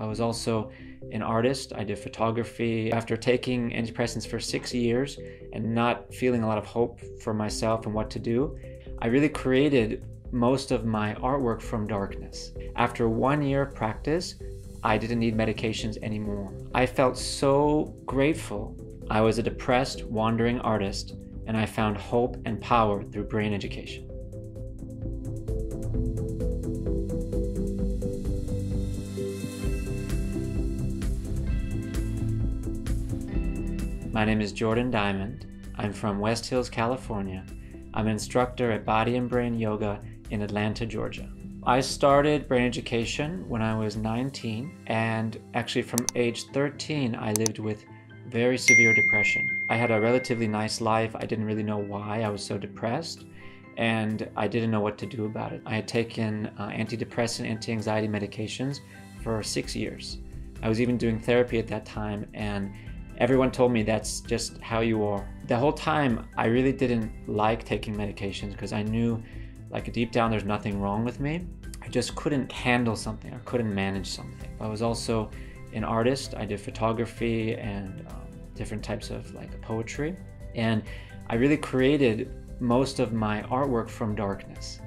I was also an artist. I did photography. After taking antidepressants for six years and not feeling a lot of hope for myself and what to do, I really created most of my artwork from darkness. After one year of practice, I didn't need medications anymore. I felt so grateful. I was a depressed, wandering artist, and I found hope and power through brain education. My name is Jordan Diamond. I'm from West Hills, California. I'm an instructor at Body and Brain Yoga in Atlanta, Georgia. I started brain education when I was 19, and actually, from age 13, I lived with very severe depression. I had a relatively nice life. I didn't really know why I was so depressed, and I didn't know what to do about it. I had taken uh, antidepressant, anti anxiety medications for six years. I was even doing therapy at that time, and everyone told me that's just how you are. The whole time, I really didn't like taking medications because I knew, like, deep down, there's nothing wrong with me. I just couldn't handle something, I couldn't manage something. I was also an artist, I did photography and um, different types of like poetry. And I really created most of my artwork from darkness.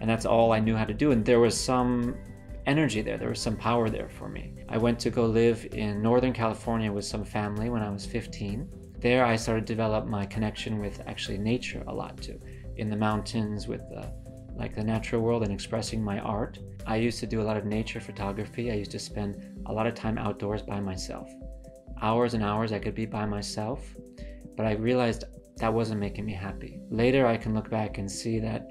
And that's all I knew how to do. And there was some energy there. There was some power there for me. I went to go live in Northern California with some family when I was 15. There, I started to develop my connection with actually nature a lot too, in the mountains with the like the natural world and expressing my art. I used to do a lot of nature photography. I used to spend a lot of time outdoors by myself. Hours and hours I could be by myself, but I realized that wasn't making me happy. Later, I can look back and see that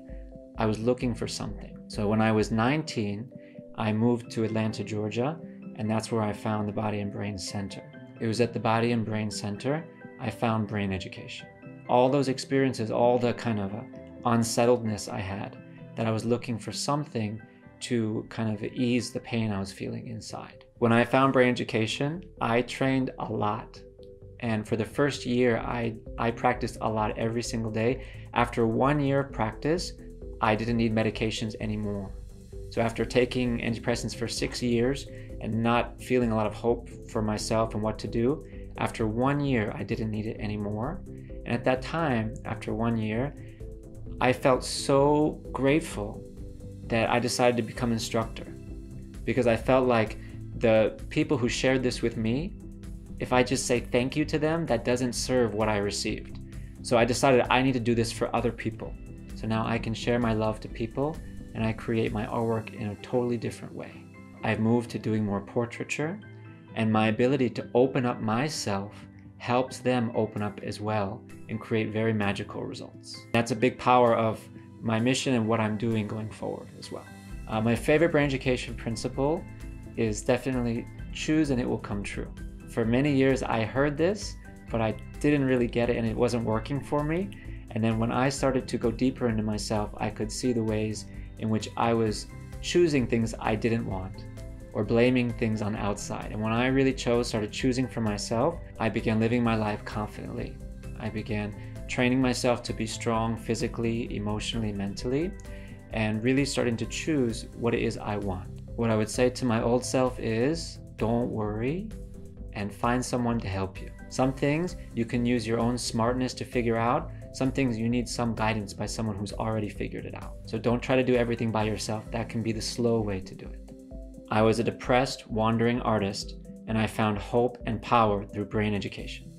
I was looking for something. So when I was 19, I moved to Atlanta, Georgia, and that's where I found the Body and Brain Center. It was at the Body and Brain Center I found brain education. All those experiences, all the kind of uh, unsettledness I had, that I was looking for something to kind of ease the pain I was feeling inside. When I found brain education, I trained a lot. And for the first year, I, I practiced a lot every single day. After one year of practice, I didn't need medications anymore. So after taking antidepressants for six years and not feeling a lot of hope for myself and what to do, after one year, I didn't need it anymore. And at that time, after one year, I felt so grateful that I decided to become instructor because I felt like the people who shared this with me, if I just say thank you to them, that doesn't serve what I received. So I decided I need to do this for other people. So now I can share my love to people and I create my artwork in a totally different way. I've moved to doing more portraiture, and my ability to open up myself helps them open up as well and create very magical results. That's a big power of my mission and what I'm doing going forward as well. Uh, my favorite brain education principle is definitely choose and it will come true. For many years, I heard this, but I didn't really get it and it wasn't working for me. And then when I started to go deeper into myself, I could see the ways in which I was choosing things I didn't want or blaming things on outside. And when I really chose, started choosing for myself, I began living my life confidently. I began training myself to be strong physically, emotionally, mentally, and really starting to choose what it is I want. What I would say to my old self is don't worry and find someone to help you. Some things you can use your own smartness to figure out. Some things you need some guidance by someone who's already figured it out. So don't try to do everything by yourself. That can be the slow way to do it. I was a depressed, wandering artist, and I found hope and power through brain education.